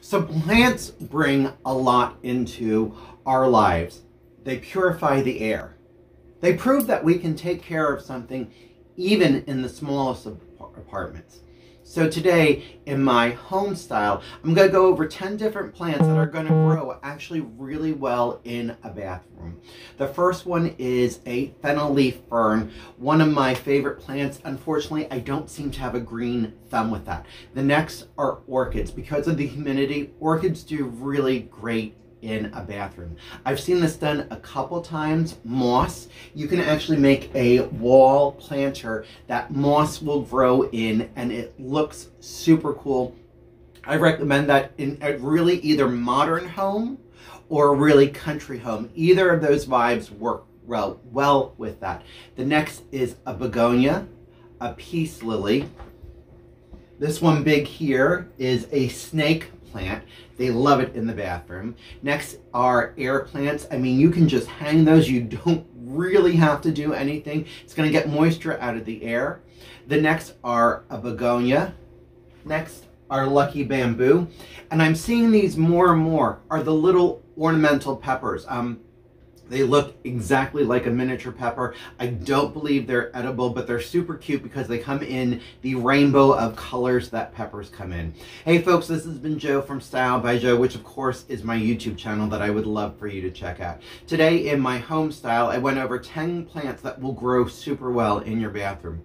So plants bring a lot into our lives. They purify the air. They prove that we can take care of something even in the smallest of apartments. So today in my home style, I'm going to go over 10 different plants that are going to grow actually really well in a bathroom. The first one is a fennel leaf fern, one of my favorite plants. Unfortunately, I don't seem to have a green thumb with that. The next are orchids. Because of the humidity, orchids do really great in a bathroom. I've seen this done a couple times. Moss, you can actually make a wall planter that moss will grow in and it looks super cool. I recommend that in a really either modern home or really country home. Either of those vibes work well, well with that. The next is a begonia, a peace lily. This one big here is a snake plant. They love it in the bathroom. Next are air plants. I mean, you can just hang those. You don't really have to do anything. It's going to get moisture out of the air. The next are a begonia. Next are lucky bamboo. And I'm seeing these more and more are the little ornamental peppers. Um, they look exactly like a miniature pepper. I don't believe they're edible, but they're super cute because they come in the rainbow of colors that peppers come in. Hey folks, this has been Joe from Style by Joe, which of course is my YouTube channel that I would love for you to check out. Today in my home style, I went over 10 plants that will grow super well in your bathroom.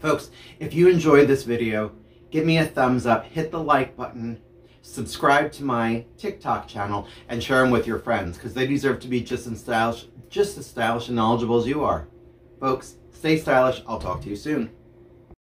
Folks, if you enjoyed this video, give me a thumbs up, hit the like button, subscribe to my TikTok channel, and share them with your friends because they deserve to be just as stylish, just as stylish and knowledgeable as you are. Folks, stay stylish. I'll talk to you soon.